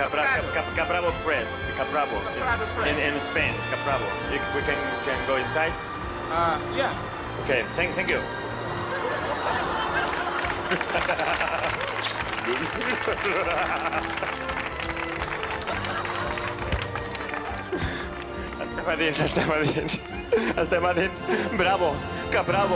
Capra, Cap, Caprabo Press. Caprabo. Caprabo Press. In, in Spain, Caprabo. You, we can, can go inside? Uh, yeah. Okay, thank, thank you. Estem a dins, estem a dins. Estem a dins. Bravo, que bravo.